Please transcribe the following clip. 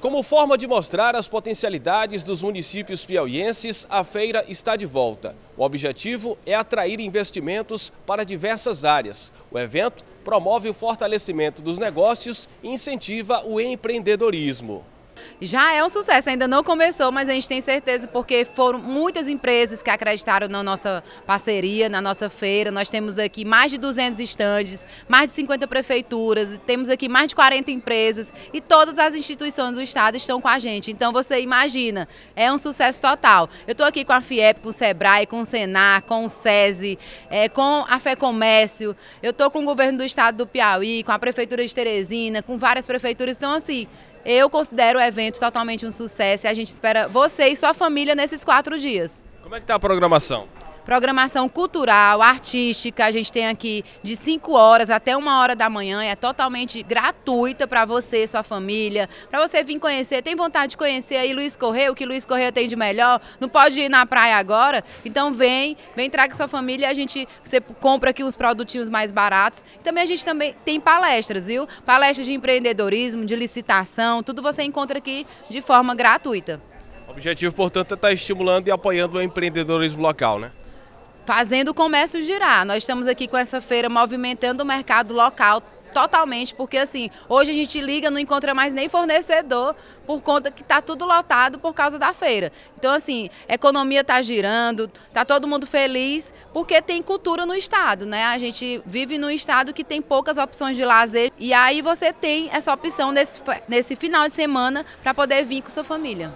Como forma de mostrar as potencialidades dos municípios piauienses, a feira está de volta. O objetivo é atrair investimentos para diversas áreas. O evento promove o fortalecimento dos negócios e incentiva o empreendedorismo já é um sucesso. Ainda não começou, mas a gente tem certeza porque foram muitas empresas que acreditaram na nossa parceria, na nossa feira. Nós temos aqui mais de 200 estandes, mais de 50 prefeituras, temos aqui mais de 40 empresas e todas as instituições do estado estão com a gente. Então você imagina, é um sucesso total. Eu estou aqui com a FIEP, com o SEBRAE, com o SENAR, com o SESI, é, com a Fé Comércio. Eu estou com o governo do estado do Piauí, com a prefeitura de Teresina, com várias prefeituras. Então assim, eu considero o evento totalmente um sucesso e a gente espera você e sua família nesses quatro dias. Como é que está a programação? Programação cultural, artística, a gente tem aqui de 5 horas até uma hora da manhã, é totalmente gratuita para você sua família, para você vir conhecer. Tem vontade de conhecer aí Luiz Correia, o que Luiz Correia tem de melhor? Não pode ir na praia agora? Então vem, vem traga sua família, a gente você compra aqui os produtinhos mais baratos. Também a gente também tem palestras, viu? Palestras de empreendedorismo, de licitação, tudo você encontra aqui de forma gratuita. O objetivo, portanto, é estar estimulando e apoiando o empreendedorismo local, né? Fazendo o comércio girar. Nós estamos aqui com essa feira movimentando o mercado local totalmente, porque assim, hoje a gente liga, não encontra mais nem fornecedor por conta que está tudo lotado por causa da feira. Então assim, a economia está girando, está todo mundo feliz, porque tem cultura no estado, né? A gente vive num estado que tem poucas opções de lazer e aí você tem essa opção nesse, nesse final de semana para poder vir com sua família.